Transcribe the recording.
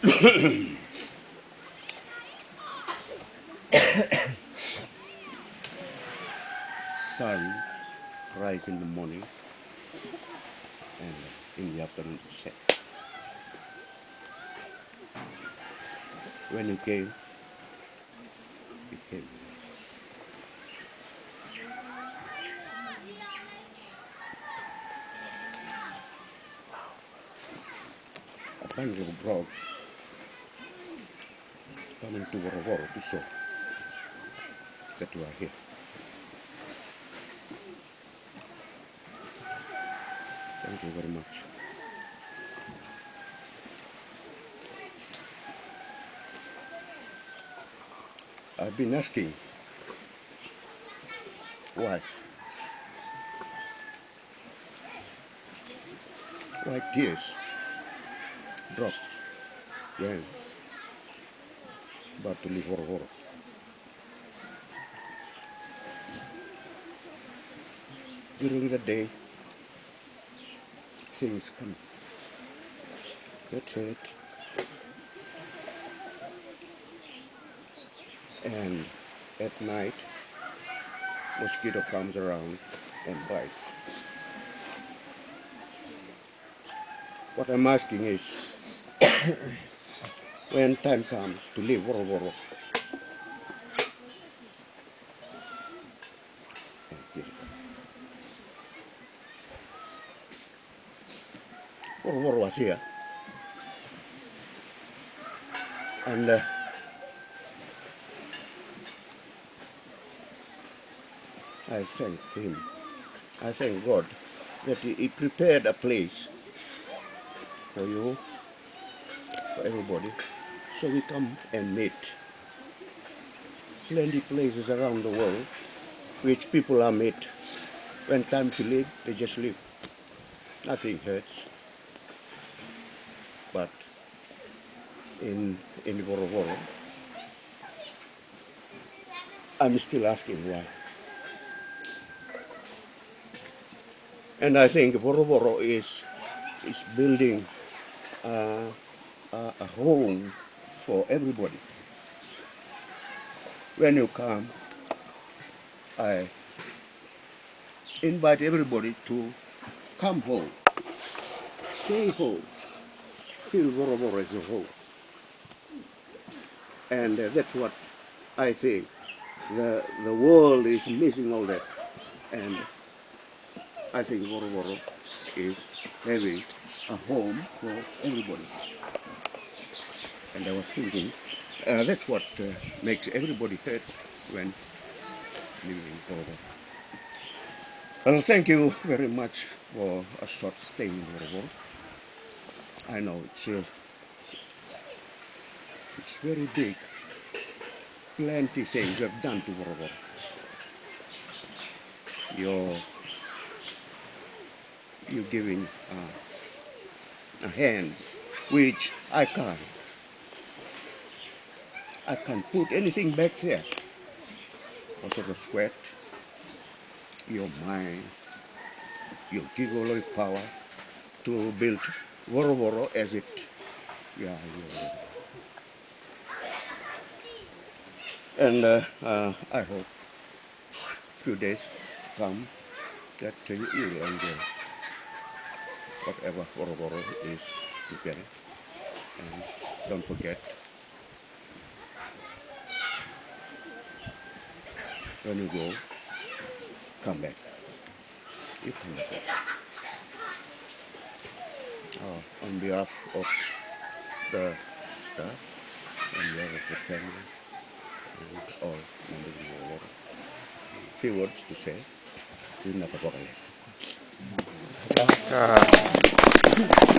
sun rise in the morning and in the afternoon set. When you came, you came. A bunch of frogs coming to Vorovoro to show that you are here. Thank you very much. I've been asking why. Why tears dropped when about to leave Vorovoro. During the day, things come. That's it. And at night, mosquito comes around and bites. What I'm asking is, when time comes to leave Vorovoro, Woro Woro was here. And uh, I thank him. I thank God that he, he prepared a place for you, for everybody, so we come and meet. Plenty places around the world which people are meet. When time to leave, they just leave. Nothing hurts. But in in Voro, I'm still asking why. And I think Voro is is building uh, a, a home for everybody. When you come, I invite everybody to come home, stay home, feel Voro as a home. And uh, that's what I think. The, the world is missing all that. And I think Voro is having a home for everybody. And I was thinking, uh, that's what uh, makes everybody hurt when living in Vorovoro. Well, thank you very much for a short stay in Voro. I know it's uh, it's very big. Plenty things you have done to Voro. You're you're giving uh, a hand which I can't. I can't put anything back there. Also the sweat, your mind, your gigolo power to build Vorovoro as it, yeah, yeah. And uh, uh, I hope few days come that you will enjoy whatever Vorovoro is preparing. And don't forget, when you go, come back. You come back. Uh, on behalf of the staff, on behalf of the family, and all members of the Voro, few words to say. Na pa po kayo. Ah,